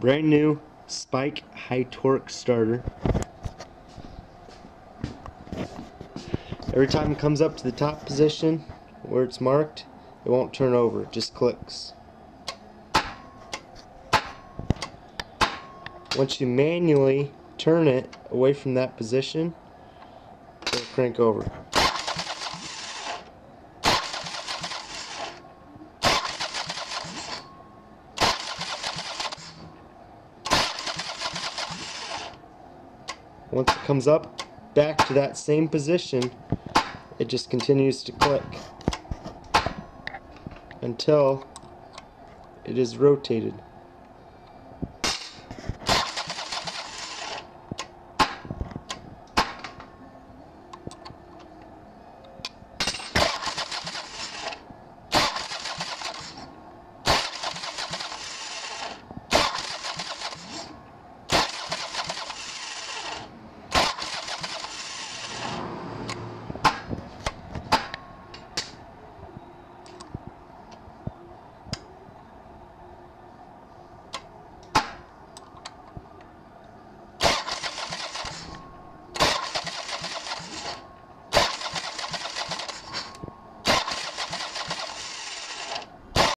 brand new spike high torque starter. Every time it comes up to the top position where it's marked, it won't turn over, it just clicks. Once you manually turn it away from that position, it'll crank over. Once it comes up back to that same position, it just continues to click until it is rotated.